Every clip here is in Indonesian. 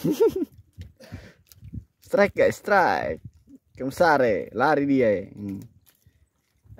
strike guys, strike. Kemsare, lari dia. Hmm.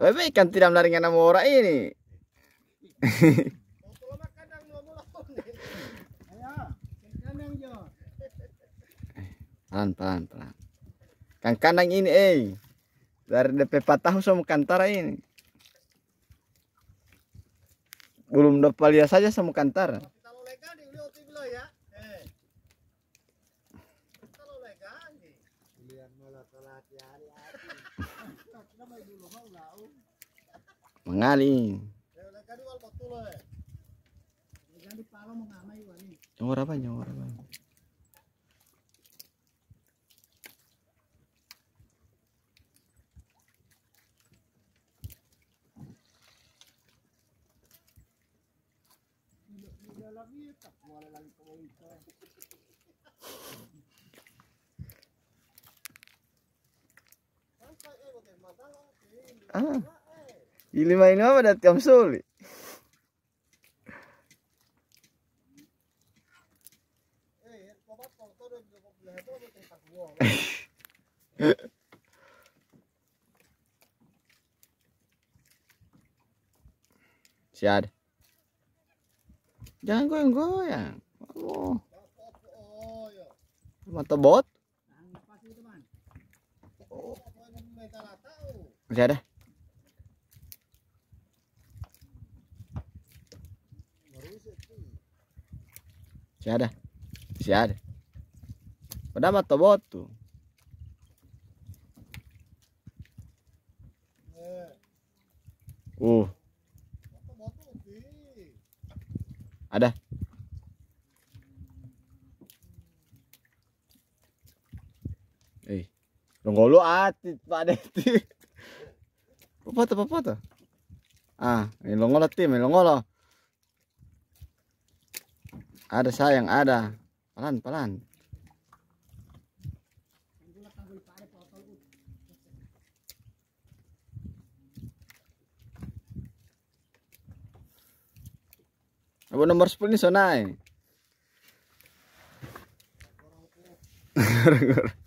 Bebe kan tidak melarikan nama orang ini. pelan pelan pelan. Kang kandang ini eh dari DP patah sama kantara ini. Belum dapat lihat saja sama kantara. Mengaling. Nyongor apa nyongor apa? Ah. Main apa dat kam suli? Si ada. Jangan goyang-goyang. Oh. Mata bot. Masih ada. Masih ada. Masih ada. Padahal mata bot tuh. Uh. Ada. Eh. Longgolo atit Pak Deti. Apa tuh? Ah, ini longolo tim, ini longolo. Ada sayang, ada. Pelan, pelan. Apa nomor 10 ini sonai?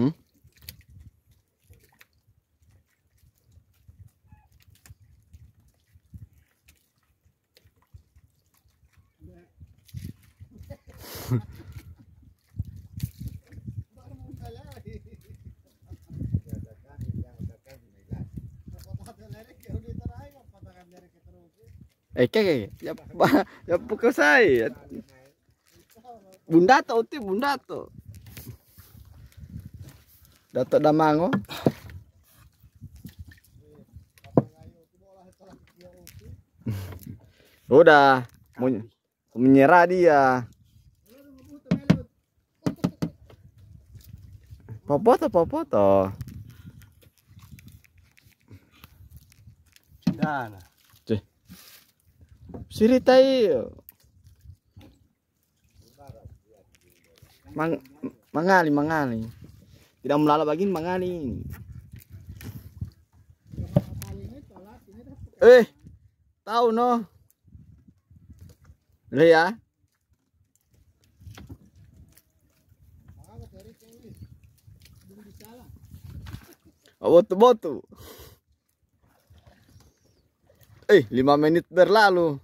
hmm? Eh, kayak ya, ya pukul saya. Bunda to, uti bunda to. Dato Damango. Udah, menyerah dia. Popoto, popoto. Dana. Siritai. Mang mangali, mangali. Tidak melalap lagi mangali. Eh, tahu no. Lihat ya. Oh, botu-botu. Eh, lima menit berlalu.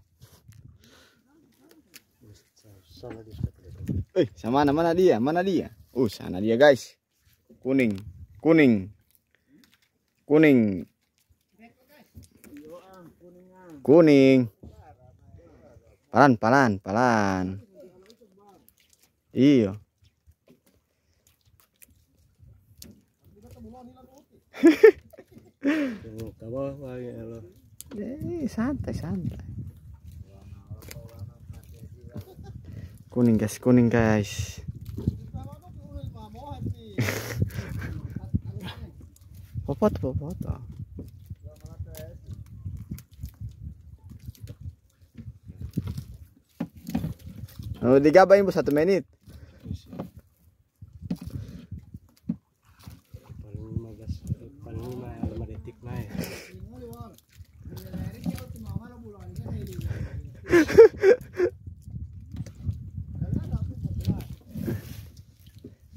Eh, sama mana mana dia? Mana dia? Uh, sana dia guys. Kuning, kuning, kuning, kuning. Palan, palan, palan. Iya. Eh, santai, santai. Kuning guys, kuning guys. Popot, popot. Oh, digabain po satu menit.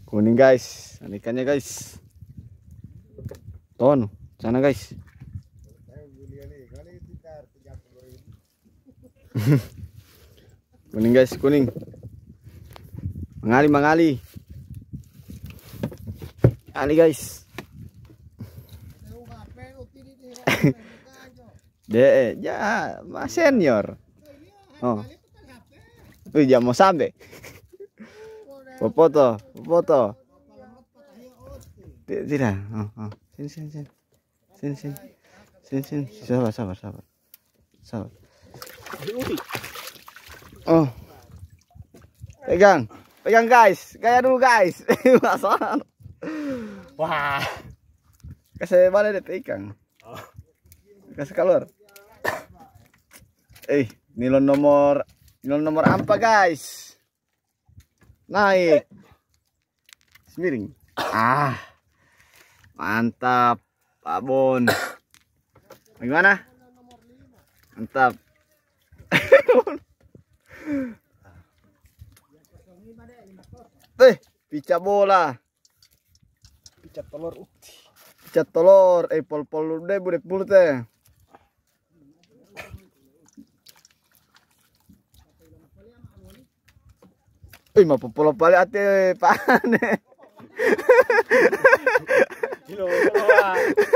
Kuning guys, Ini ikannya guys. Ton, sana guys. kuning guys, kuning. Mengali, mengali. Ali guys. De, ya, mas senior. Oh. Wih, ya mau sampai. Foto, foto. Tidak. Oh, oh. Sini, sini, sini. Sini, sini. Sini, sini. Sabar, sabar, sabar. Sabar. Oh. Pegang. Pegang guys. Gaya dulu guys. Masalah. wah Kasih balik deh ikan. Oh. Kasih keluar. Eh, nilon nomor nilon nomor apa guys? Naik. Semiring. Ah. Mantap, Pak Bon. Bagaimana? Mantap. Eh, pica bola. picat telur uh Picat telur, eh pol-pol deh budek bulu teh. Eh, mau popolo balik ate pane. kilo wah